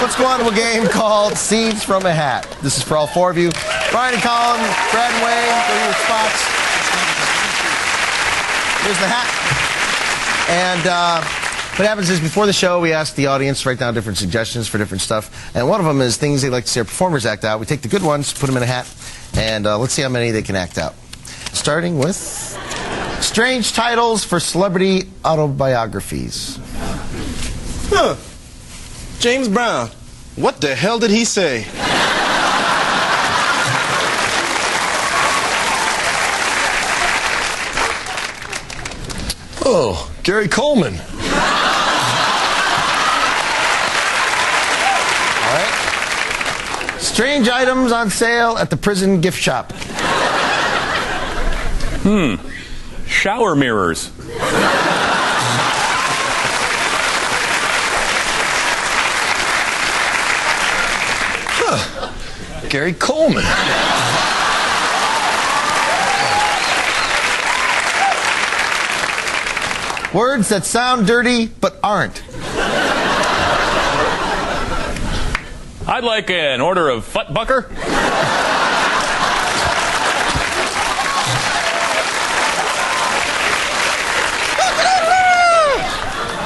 Let's go on to a game called Scenes from a Hat. This is for all four of you. Ryan and Colin, Brad and Wayne, go your spots. Here's the hat. And uh, what happens is before the show, we ask the audience to write down different suggestions for different stuff. And one of them is things they'd like to see our performers act out. We take the good ones, put them in a hat, and uh, let's see how many they can act out. Starting with strange titles for celebrity autobiographies. Huh. James Brown. What the hell did he say? Oh, Gary Coleman. All right. Strange items on sale at the prison gift shop. Hmm. Shower mirrors. Gary Coleman. Words that sound dirty but aren't. I'd like an order of Futbucker.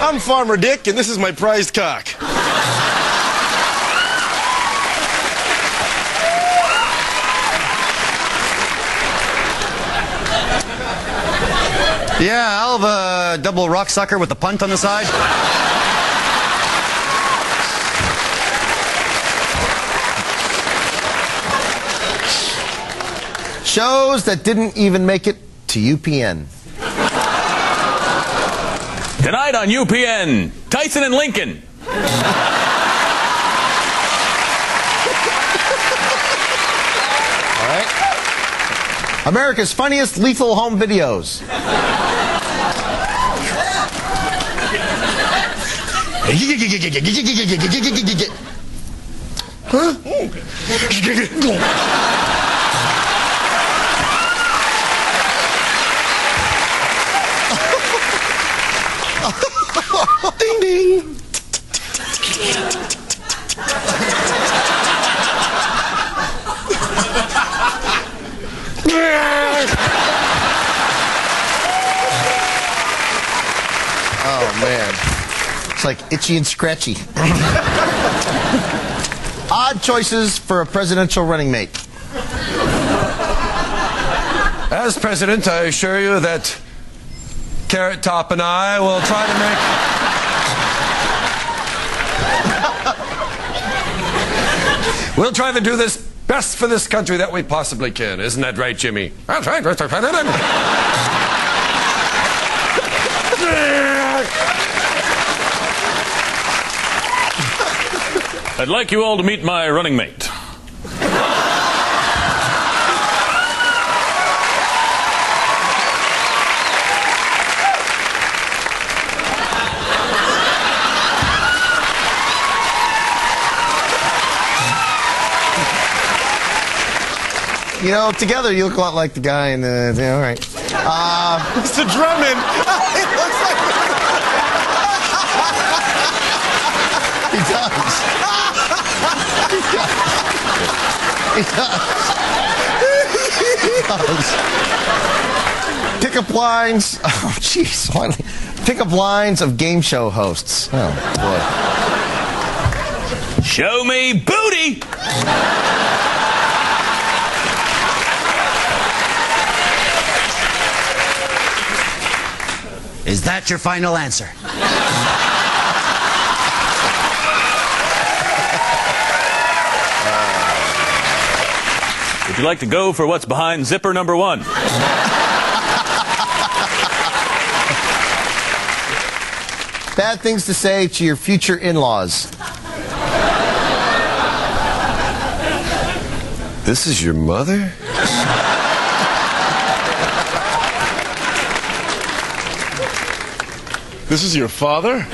I'm Farmer Dick, and this is my prized cock. Yeah, I'll have a double rock sucker with the punt on the side. Shows that didn't even make it to UPN. Tonight on UPN, Tyson and Lincoln. All right. America's funniest lethal home videos. Ding it's like itchy and scratchy. Odd choices for a presidential running mate. As president, I assure you that Carrot Top and I will try to make. we'll try to do this best for this country that we possibly can. Isn't that right, Jimmy? That's right, Mr. President. I'd like you all to meet my running mate. You know, together you look a lot like the guy in the. Yeah, all right. Uh, Mr. Drummond. he looks like. he does. Pickup lines. Oh, jeez. finally. Pickup lines of game show hosts. Oh Show me booty. Is that your final answer? Would you like to go for what's behind zipper number one? Bad things to say to your future in-laws. This is your mother? This is your father?